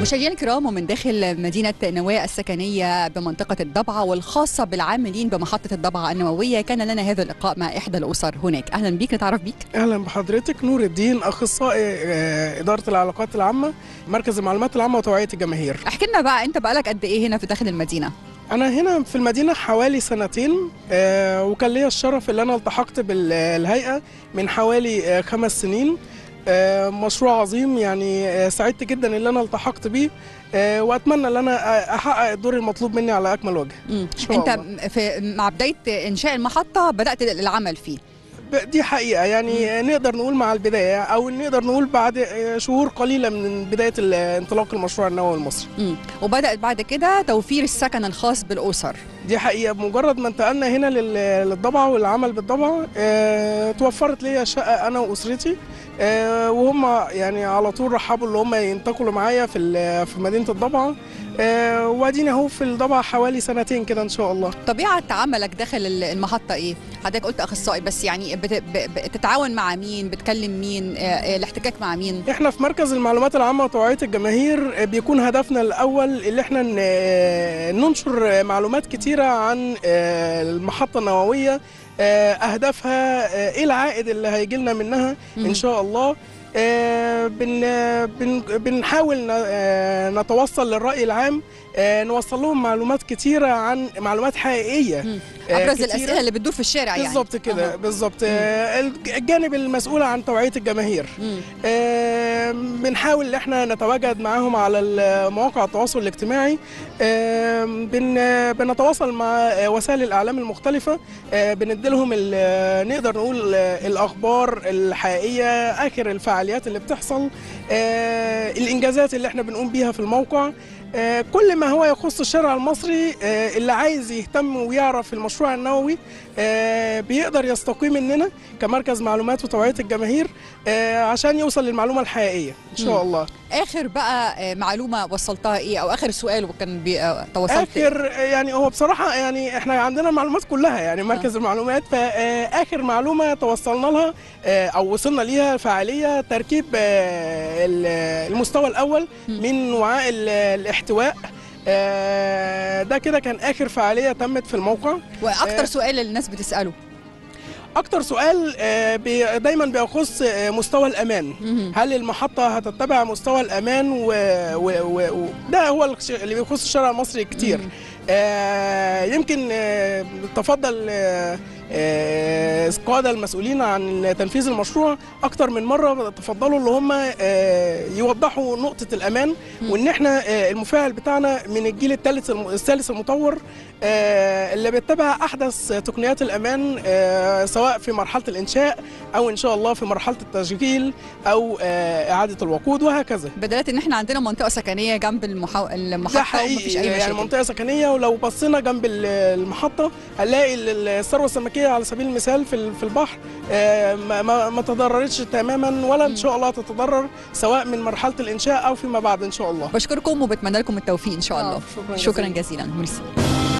مشاهدينا الكرام ومن داخل مدينة نواة السكنية بمنطقة الضبعة والخاصة بالعاملين بمحطة الضبعة النووية كان لنا هذا اللقاء مع إحدى الأسر هناك. أهلا بيك نتعرف بيك. أهلا بحضرتك نور الدين أخصائي آه، إدارة العلاقات العامة مركز المعلومات العامة وتوعية الجماهير. احكي لنا بقى أنت بقالك قد إيه هنا في داخل المدينة؟ أنا هنا في المدينة حوالي سنتين آه، وكان ليا الشرف اللي أنا التحقت بالهيئة من حوالي آه، خمس سنين. مشروع عظيم يعني آه، سعدت جدا اللي أنا التحقت بيه آه، وأتمنى إن أنا آه، أحقق الدور المطلوب مني على أكمل وجه مم. الله. في مع بداية إنشاء المحطة بدأت العمل فيه دي حقيقة يعني نقدر نقول مع البداية أو نقدر نقول بعد آه، شهور قليلة من بداية ال- انطلاق المشروع النووي المصري مم. وبدأت بعد كده توفير السكن الخاص بالأسر دي حقيقة بمجرد ما انتقلنا هنا لل- للضبعة والعمل بالضبعة آه توفرت لي شقة أنا وأسرتي آه وهم يعني على طول رحبوا اللي هم ينتقلوا معايا في في مدينة الضبعة آه وادينا اهو في الضبعة حوالي سنتين كده إن شاء الله طبيعة عملك داخل ال- المحطة إيه؟ حضرتك قلت أخصائي بس يعني. بتتعاون مع مين؟ بتكلم مين؟ آه، آه، الاحتكاك مع مين؟ إحنا في مركز المعلومات العامة وتوعية الجماهير بيكون هدفنا الأول اللي إحنا ننشر معلومات كتيرة عن آه، المحطة آه، أهدافها آه، إيه العائد اللي هيجي لنا منها. إن شاء الله بنحاول ن- آه، نتوصل للرأي العام. آه، نوصل لهم معلومات كتيرة عن معلومات حقيقية. مم. آه، أبرز. الأسئلة اللي بتدور في الشارع يعني. بالظبط كده. بالظبط. آه، الجانب المسؤول عن توعية الجماهير. بنحاول إن إحنا نتواجد معاهم على مواقع التواصل الاجتماعي. بنتواصل مع آه، وسائل الإعلام المختلفة. آه، بنديلهم نقدر نقول آه، الأخبار الحقيقية آخر الفعاليات اللي بتحصل آه، الإنجازات اللي إحنا بنقوم بيها في الموقع كل ما هو يخص الشارع المصري آه، اللي عايز يهتم ويعرف المشروع النووي آه، بيقدر يستقي مننا كمركز معلومات وتوعية الجماهير آه، عشان يوصل للمعلومة الحقيقية إن شاء. الله آخر بقى آه، معلومة وصلتها إيه أو آخر سؤال وكان. آه، تواصلت إيه؟ آخر يعني هو بصراحة يعني إحنا عندنا المعلومات كلها يعني مركز المعلومات فاخر معلومة توصلنا لها آه، أو وصلنا ليها فعالية تركيب آه، ال- المستوى الأول مم. من وعاء ال- الاحتواء آه، ده كده كان آخر فعالية تمت في الموقع. وأكتر آه. سؤال الناس بتسأله. أكتر سؤال آه، دايما بيخص مستوى الأمان. هل المحطة هتتبع مستوى الأمان؟ و... و... و... ده هو اللي بيخص الشارع المصري كتير. يمكن تفضل آه آه، المسؤولين عن تنفيذ المشروع أكتر من مرة. تفضلوا اللي هم آه يوضحوا نقطة الأمان مم. وإن إحنا آه المفاعل بتاعنا من الجيل الثالث الثالث المطور اللي بيتبع أحدث تقنيات الأمان آه سواء في مرحلة الإنشاء أو إن شاء الله في مرحلة التشغيل أو آه إعادة الوقود وهكذا. بدلت إن إحنا عندنا منطقة سكنية جنب المحو... ده المحطة ومفيش أي يعني مشاكل. منطقة سكنية ولو بصينا جنب ال- المحطة هنلاقي ال- الثروة السمكية على سبيل المثال في في البحر آه، ما- ما تضررتش تماما ولا. إن شاء الله تتضرر سواء من مرحلة الإنشاء أو فيما بعد إن شاء الله بشكركم وبتمنى لكم التوفيق إن شاء الله شكرا شكرا جزيلا. جزيلا ميرسي